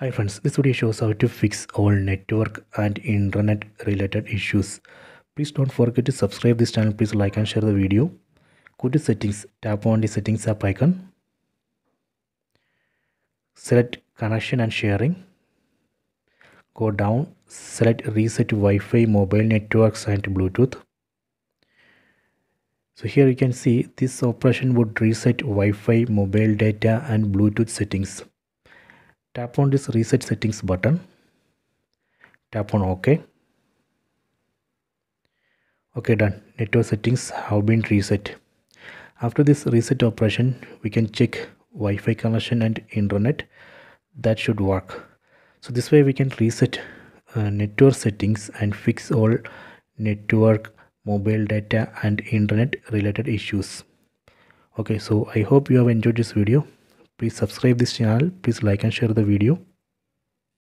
Hi friends, this video shows how to fix all network and internet related issues. Please don't forget to subscribe this channel. Please like and share the video. Go to settings, tap on the settings app icon. Select connection and sharing. Go down, select reset Wi-Fi, mobile networks and Bluetooth. So here you can see this operation would reset Wi-Fi, mobile data and Bluetooth settings tap on this reset settings button. Tap on ok. Okay done. Network settings have been reset. After this reset operation we can check wi-fi connection and internet. That should work. So this way we can reset uh, network settings and fix all network mobile data and internet related issues. Okay so i hope you have enjoyed this video please subscribe this channel. Please like and share the video